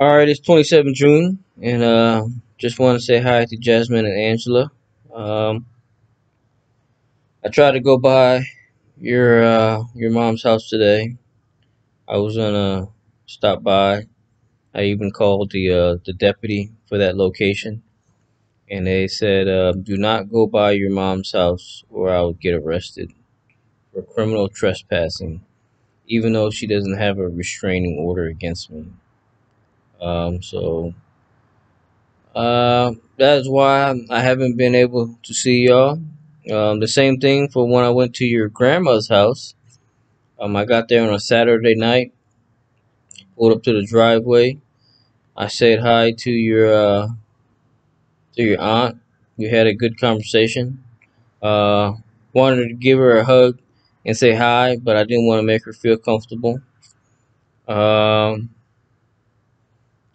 All right, it's 27 June, and uh, just want to say hi to Jasmine and Angela. Um, I tried to go by your uh, your mom's house today. I was gonna stop by. I even called the uh, the deputy for that location, and they said, uh, "Do not go by your mom's house, or I will get arrested for criminal trespassing, even though she doesn't have a restraining order against me." Um, so uh, that is why I haven't been able to see y'all. Um, the same thing for when I went to your grandma's house. Um, I got there on a Saturday night, pulled up to the driveway. I said hi to your uh, to your aunt. We had a good conversation. Uh, wanted to give her a hug and say hi, but I didn't want to make her feel comfortable. Um,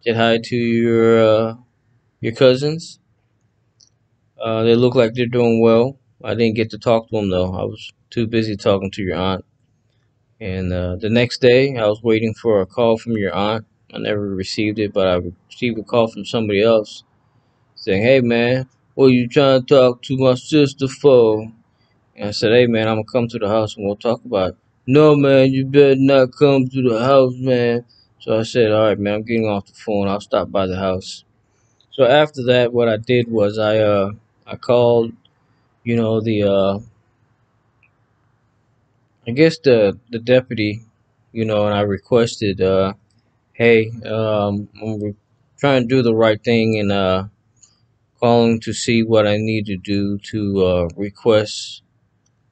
Said hi to your uh, your cousins. Uh, they look like they're doing well. I didn't get to talk to them though. I was too busy talking to your aunt. And uh, the next day, I was waiting for a call from your aunt. I never received it, but I received a call from somebody else saying, "Hey man, what you trying to talk to my sister for?" And I said, "Hey man, I'm gonna come to the house and we'll talk about it." No man, you better not come to the house, man. So I said, all right, man, I'm getting off the phone. I'll stop by the house. So after that, what I did was I uh I called, you know, the uh I guess the the deputy, you know, and I requested, uh, hey, um, I'm trying to do the right thing and uh calling to see what I need to do to uh request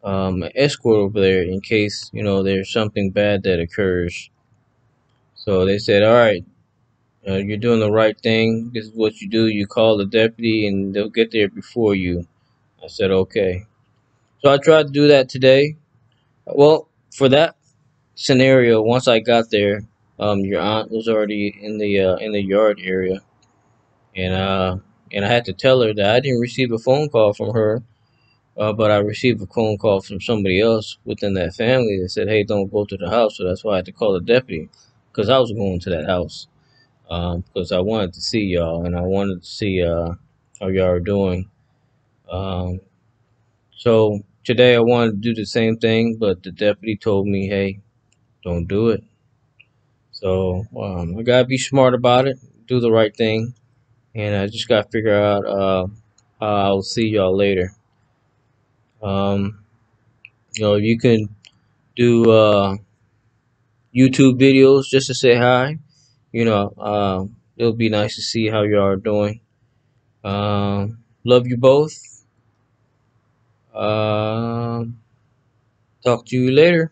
um an escort over there in case you know there's something bad that occurs. So they said, all right, uh, you're doing the right thing. This is what you do. You call the deputy and they'll get there before you. I said, okay. So I tried to do that today. Well, for that scenario, once I got there, um, your aunt was already in the uh, in the yard area, and uh, and I had to tell her that I didn't receive a phone call from her, uh, but I received a phone call from somebody else within that family that said, "Hey, don't go to the house." So that's why I had to call the deputy because I was going to that house um, because I wanted to see y'all and I wanted to see uh, how y'all are doing. Um, so today I wanted to do the same thing, but the deputy told me, "Hey, don't do it." So um, I gotta be smart about it, do the right thing, and I just gotta figure out uh, I'll see y'all later. Um, you know, you can do uh, YouTube videos just to say hi. You know, uh, it'll be nice to see how y'all are doing. Um, love you both. Um, talk to you later.